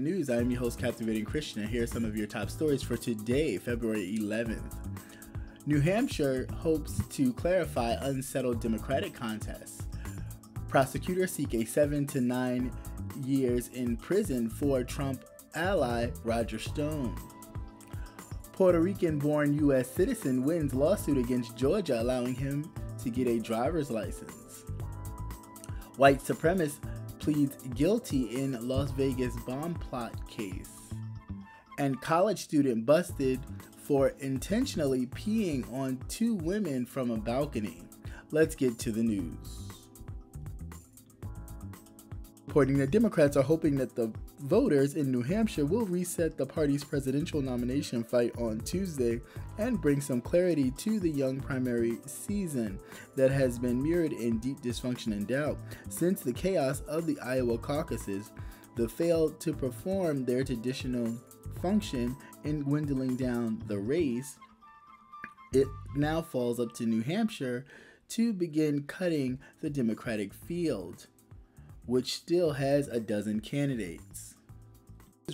News, I am your host, Captivating Christian, and here are some of your top stories for today, February 11th. New Hampshire hopes to clarify unsettled Democratic contests. Prosecutors seek a seven to nine years in prison for Trump ally Roger Stone. Puerto Rican born U.S. citizen wins lawsuit against Georgia, allowing him to get a driver's license. White supremacist pleads guilty in Las Vegas bomb plot case. And college student busted for intentionally peeing on two women from a balcony. Let's get to the news. Reporting that Democrats are hoping that the voters in New Hampshire will reset the party's presidential nomination fight on Tuesday and bring some clarity to the young primary season that has been mirrored in deep dysfunction and doubt since the chaos of the Iowa caucuses. The failed to perform their traditional function in dwindling down the race, it now falls up to New Hampshire to begin cutting the Democratic field which still has a dozen candidates.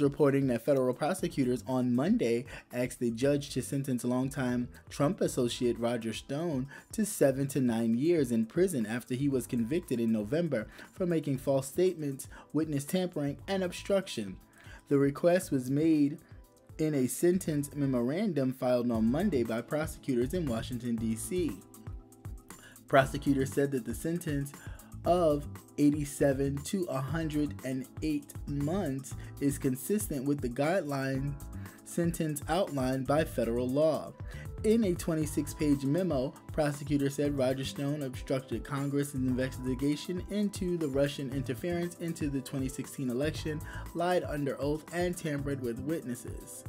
Reporting that federal prosecutors on Monday asked the judge to sentence longtime Trump associate Roger Stone to seven to nine years in prison after he was convicted in November for making false statements, witness tampering, and obstruction. The request was made in a sentence memorandum filed on Monday by prosecutors in Washington, D.C. Prosecutors said that the sentence of 87 to 108 months is consistent with the guideline sentence outlined by federal law. In a 26 page memo, prosecutors said Roger Stone obstructed Congress's investigation into the Russian interference into the 2016 election, lied under oath, and tampered with witnesses.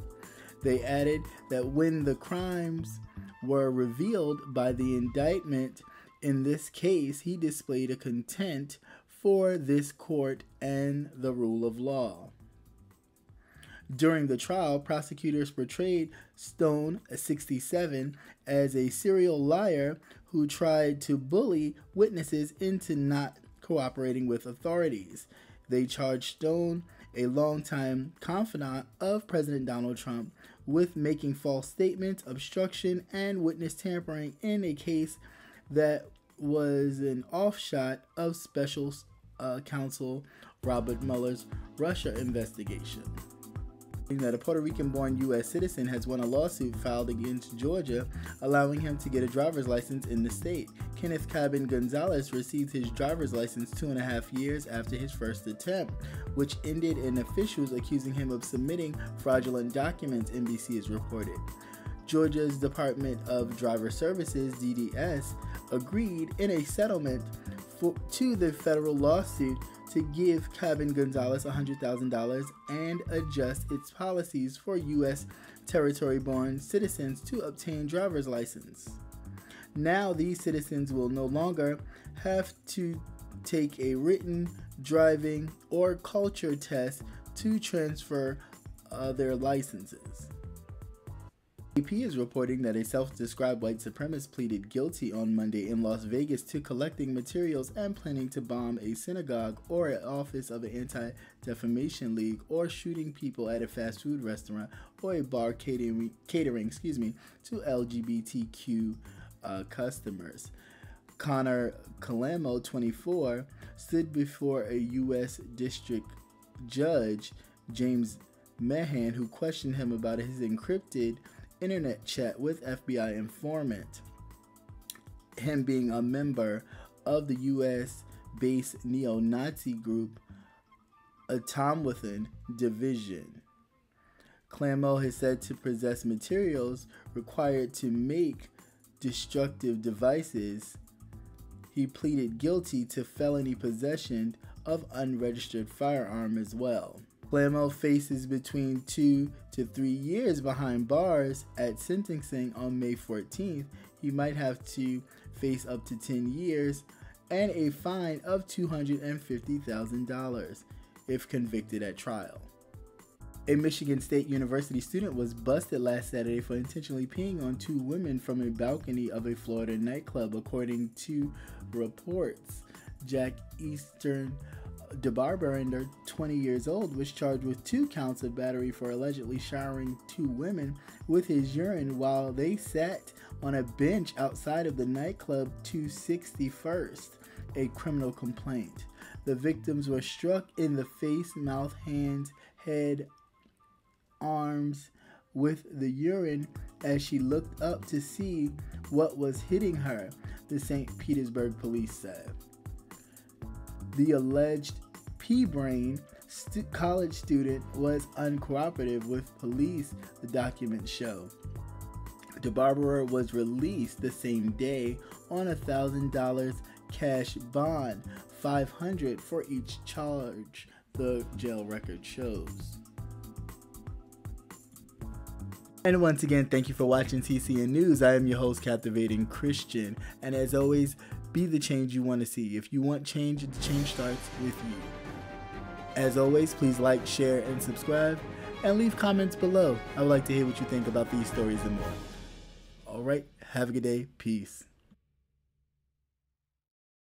They added that when the crimes were revealed by the indictment, in this case, he displayed a contempt for this court and the rule of law. During the trial, prosecutors portrayed Stone, 67, as a serial liar who tried to bully witnesses into not cooperating with authorities. They charged Stone, a longtime confidant of President Donald Trump, with making false statements, obstruction, and witness tampering in a case that was an offshot of special uh, counsel Robert Mueller's Russia investigation. That a Puerto Rican born U.S. citizen has won a lawsuit filed against Georgia, allowing him to get a driver's license in the state. Kenneth Caban Gonzalez received his driver's license two and a half years after his first attempt, which ended in officials accusing him of submitting fraudulent documents, NBC has reported. Georgia's Department of Driver Services, DDS, agreed in a settlement for, to the federal lawsuit to give Kevin Gonzalez $100,000 and adjust its policies for U.S. territory born citizens to obtain driver's license. Now, these citizens will no longer have to take a written driving or culture test to transfer uh, their licenses. AP is reporting that a self described white supremacist pleaded guilty on Monday in Las Vegas to collecting materials and planning to bomb a synagogue or an office of an anti defamation league or shooting people at a fast food restaurant or a bar catering, catering excuse me, to LGBTQ uh, customers. Connor Calamo, 24, stood before a U.S. District Judge, James Meehan, who questioned him about his encrypted internet chat with FBI informant, him being a member of the U.S. based neo Nazi group Atomwaffen Division. Calamo is said to possess materials required to make destructive devices. He pleaded guilty to felony possession of unregistered firearm as well. Calamo faces between two to three years behind bars at sentencing on May 14th. He might have to face up to 10 years and a fine of $250,000 if convicted at trial. A Michigan State University student was busted last Saturday for intentionally peeing on two women from a balcony of a Florida nightclub, according to reports. Jack Eastern DeBarber, 20 years old, was charged with two counts of battery for allegedly showering two women with his urine while they sat on a bench outside of the nightclub 261st, a criminal complaint. The victims were struck in the face, mouth, hands, head, arms with the urine as she looked up to see what was hitting her, the St. Petersburg police said. The alleged P Brain st- college student was uncooperative with police, the documents show. DeBarber was released the same day on a thousand dollars cash bond, 500 for each charge, the jail record shows. And once again, thank you for watching CCN News. I am your host, Captivating Christian. And as always, be the change you want to see. If you want change, the change starts with you. As always, please like, share, and subscribe. And leave comments below. I would like to hear what you think about these stories and more. All right, have a good day. Peace.